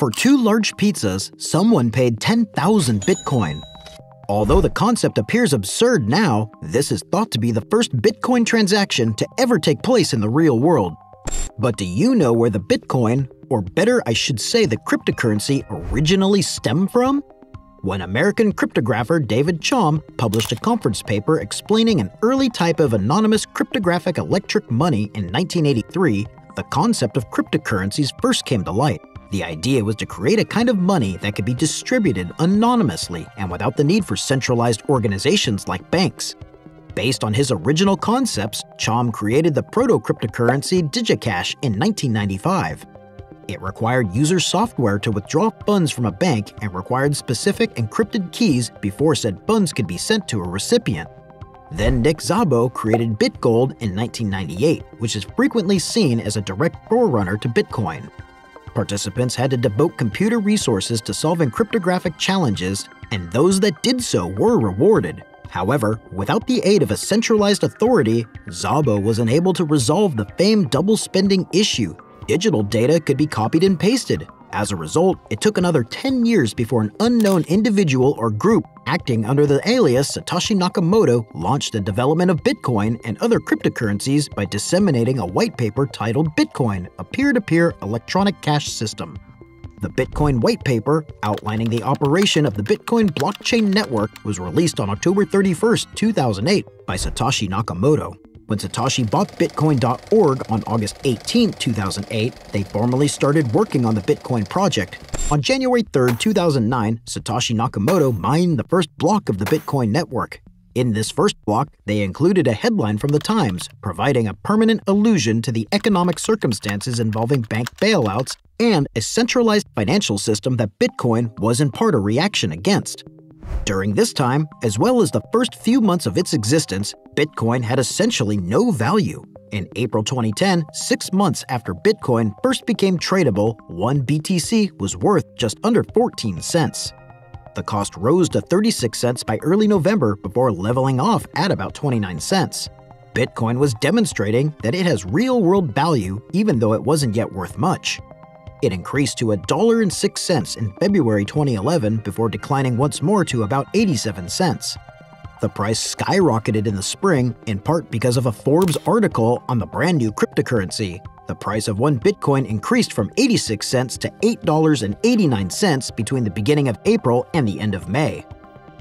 For two large pizzas, someone paid 10,000 Bitcoin. Although the concept appears absurd now, this is thought to be the first Bitcoin transaction to ever take place in the real world. But do you know where the Bitcoin, or better, I should say the cryptocurrency, originally stemmed from? When American cryptographer David Chaum published a conference paper explaining an early type of anonymous cryptographic electric money in 1983, the concept of cryptocurrencies first came to light. The idea was to create a kind of money that could be distributed anonymously and without the need for centralized organizations like banks. Based on his original concepts, Chaum created the proto-cryptocurrency DigiCash in 1995. It required user software to withdraw funds from a bank and required specific encrypted keys before said funds could be sent to a recipient. Then Nick Szabo created BitGold in 1998, which is frequently seen as a direct forerunner to Bitcoin. Participants had to devote computer resources to solving cryptographic challenges, and those that did so were rewarded. However, without the aid of a centralized authority, Szabo was unable to resolve the famed double spending issue. Digital data could be copied and pasted, as a result, it took another 10 years before an unknown individual or group acting under the alias Satoshi Nakamoto launched the development of Bitcoin and other cryptocurrencies by disseminating a white paper titled Bitcoin, a peer-to-peer electronic cash system. The Bitcoin white paper, outlining the operation of the Bitcoin blockchain network, was released on October 31, 2008 by Satoshi Nakamoto. When Satoshi bought Bitcoin.org on August 18, 2008, they formally started working on the Bitcoin project. On January 3, 2009, Satoshi Nakamoto mined the first block of the Bitcoin network. In this first block, they included a headline from the Times, providing a permanent allusion to the economic circumstances involving bank bailouts and a centralized financial system that Bitcoin was in part a reaction against. During this time, as well as the first few months of its existence, Bitcoin had essentially no value. In April 2010, six months after Bitcoin first became tradable, one BTC was worth just under 14 cents. The cost rose to 36 cents by early November before leveling off at about 29 cents. Bitcoin was demonstrating that it has real world value even though it wasn't yet worth much. It increased to $1.06 in February 2011 before declining once more to about 87 cents. The price skyrocketed in the spring, in part because of a Forbes article on the brand new cryptocurrency. The price of one Bitcoin increased from 86 cents to $8.89 between the beginning of April and the end of May.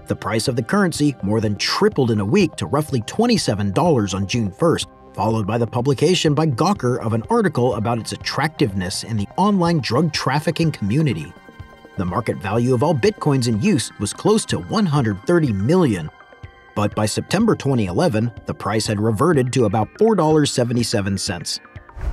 The price of the currency more than tripled in a week to roughly $27 on June 1st, followed by the publication by Gawker of an article about its attractiveness in the online drug trafficking community. The market value of all bitcoins in use was close to 130 million. But by September 2011, the price had reverted to about $4.77.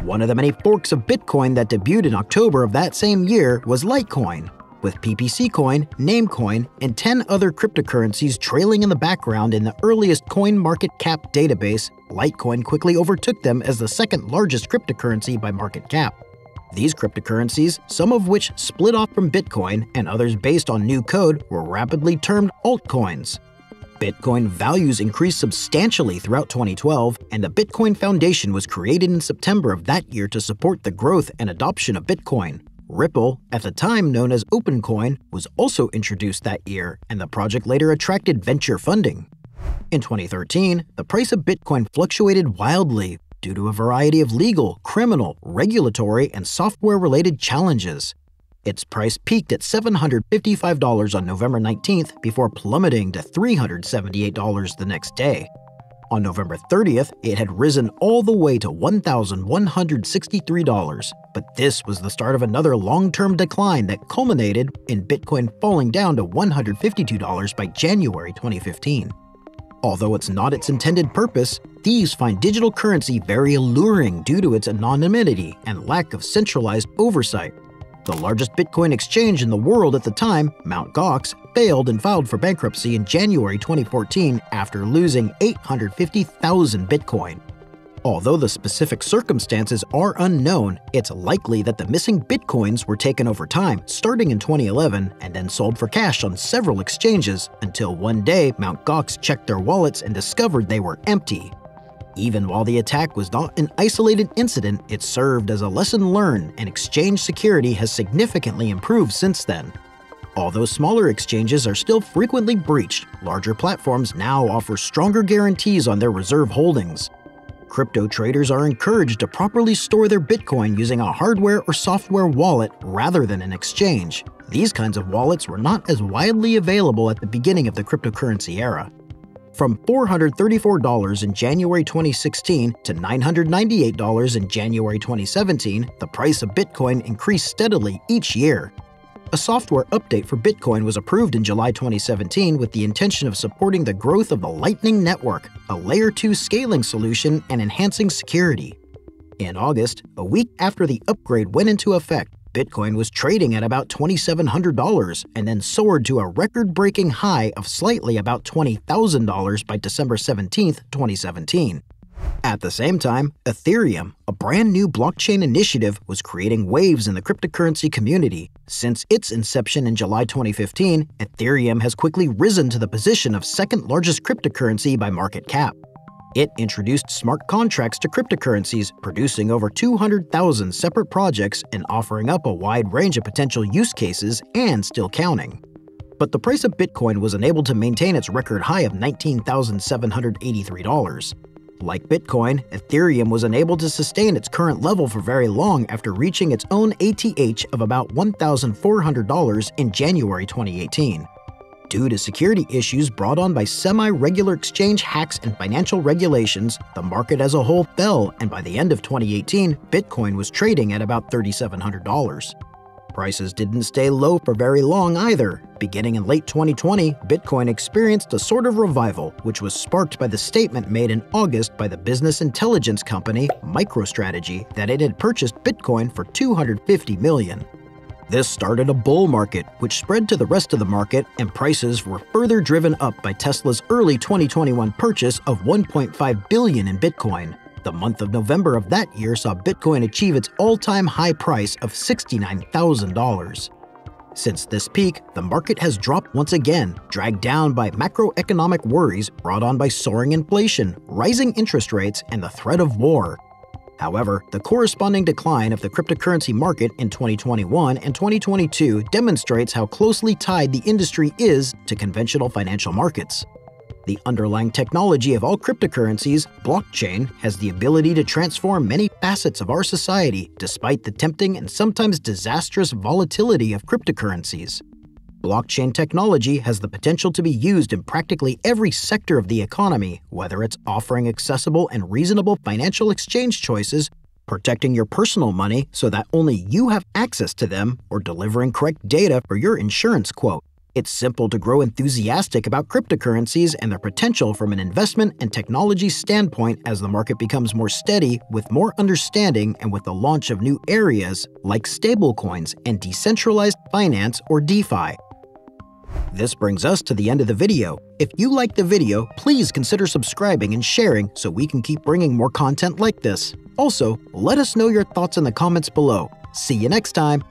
One of the many forks of Bitcoin that debuted in October of that same year was Litecoin, with PPC Coin, Namecoin, and 10 other cryptocurrencies trailing in the background in the earliest coin market cap database, Litecoin quickly overtook them as the second largest cryptocurrency by market cap. These cryptocurrencies, some of which split off from Bitcoin and others based on new code, were rapidly termed altcoins. Bitcoin values increased substantially throughout 2012, and the Bitcoin Foundation was created in September of that year to support the growth and adoption of Bitcoin. Ripple, at the time known as OpenCoin, was also introduced that year, and the project later attracted venture funding. In 2013, the price of Bitcoin fluctuated wildly due to a variety of legal, criminal, regulatory, and software-related challenges. Its price peaked at $755 on November 19th before plummeting to $378 the next day. On November 30th, it had risen all the way to $1,163, but this was the start of another long-term decline that culminated in Bitcoin falling down to $152 by January 2015. Although it's not its intended purpose, thieves find digital currency very alluring due to its anonymity and lack of centralized oversight. The largest Bitcoin exchange in the world at the time, Mt. Gox, failed and filed for bankruptcy in January 2014 after losing 850,000 Bitcoin. Although the specific circumstances are unknown, it's likely that the missing bitcoins were taken over time, starting in 2011, and then sold for cash on several exchanges until one day Mt. Gox checked their wallets and discovered they were empty. Even while the attack was not an isolated incident, it served as a lesson learned, and exchange security has significantly improved since then. Although smaller exchanges are still frequently breached, larger platforms now offer stronger guarantees on their reserve holdings. Crypto traders are encouraged to properly store their Bitcoin using a hardware or software wallet rather than an exchange. These kinds of wallets were not as widely available at the beginning of the cryptocurrency era. From $434 in January 2016 to $998 in January 2017, the price of Bitcoin increased steadily each year. A software update for Bitcoin was approved in July 2017 with the intention of supporting the growth of the Lightning Network, a Layer 2 scaling solution and enhancing security. In August, a week after the upgrade went into effect, Bitcoin was trading at about $2,700 and then soared to a record breaking high of slightly about $20,000 by December 17, 2017. At the same time, Ethereum, a brand new blockchain initiative, was creating waves in the cryptocurrency community. Since its inception in July 2015, Ethereum has quickly risen to the position of second largest cryptocurrency by market cap. It introduced smart contracts to cryptocurrencies, producing over 200,000 separate projects and offering up a wide range of potential use cases and still counting. But the price of Bitcoin was unable to maintain its record high of $19,783. Like Bitcoin, Ethereum was unable to sustain its current level for very long after reaching its own ATH of about $1,400 in January 2018. Due to security issues brought on by semi regular exchange hacks and financial regulations, the market as a whole fell, and by the end of 2018, Bitcoin was trading at about $3,700 prices didn't stay low for very long either. Beginning in late 2020, Bitcoin experienced a sort of revival, which was sparked by the statement made in August by the business intelligence company MicroStrategy that it had purchased Bitcoin for 250 million. This started a bull market, which spread to the rest of the market, and prices were further driven up by Tesla's early 2021 purchase of 1.5 billion in Bitcoin. The month of November of that year saw Bitcoin achieve its all-time high price of $69,000. Since this peak, the market has dropped once again, dragged down by macroeconomic worries brought on by soaring inflation, rising interest rates, and the threat of war. However, the corresponding decline of the cryptocurrency market in 2021 and 2022 demonstrates how closely tied the industry is to conventional financial markets. The underlying technology of all cryptocurrencies, blockchain, has the ability to transform many facets of our society despite the tempting and sometimes disastrous volatility of cryptocurrencies. Blockchain technology has the potential to be used in practically every sector of the economy, whether it's offering accessible and reasonable financial exchange choices, protecting your personal money so that only you have access to them, or delivering correct data for your insurance quote. It's simple to grow enthusiastic about cryptocurrencies and their potential from an investment and technology standpoint as the market becomes more steady, with more understanding, and with the launch of new areas like stablecoins and decentralized finance or DeFi. This brings us to the end of the video. If you liked the video, please consider subscribing and sharing so we can keep bringing more content like this. Also, let us know your thoughts in the comments below. See you next time!